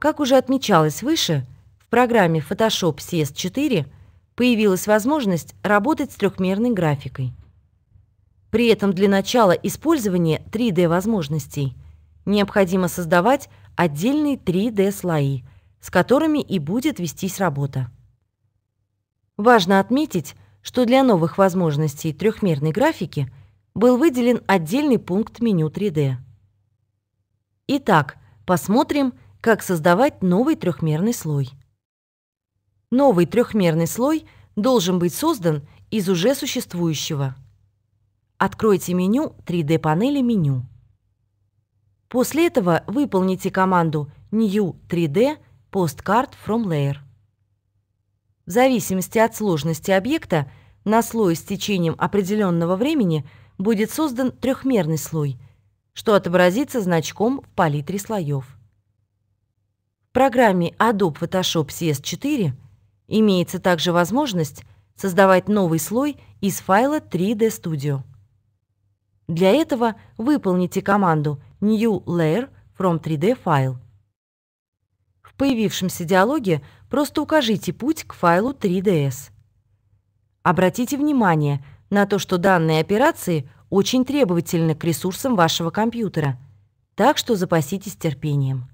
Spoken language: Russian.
Как уже отмечалось выше, в программе Photoshop CS4 появилась возможность работать с трехмерной графикой. При этом для начала использования 3D-возможностей необходимо создавать отдельные 3D-слои, с которыми и будет вестись работа. Важно отметить, что для новых возможностей трехмерной графики был выделен отдельный пункт меню 3D. Итак, посмотрим, как создавать новый трехмерный слой. Новый трехмерный слой должен быть создан из уже существующего. Откройте меню 3D-панели «Меню». После этого выполните команду New 3D Postcard from Layer. В зависимости от сложности объекта на слой с течением определенного времени будет создан трехмерный слой, что отобразится значком в палитре слоев. Программе Adobe Photoshop CS4 имеется также возможность создавать новый слой из файла 3D Studio. Для этого выполните команду New Layer from 3D File. В появившемся диалоге просто укажите путь к файлу 3ds. Обратите внимание на то, что данные операции очень требовательны к ресурсам вашего компьютера, так что запаситесь терпением.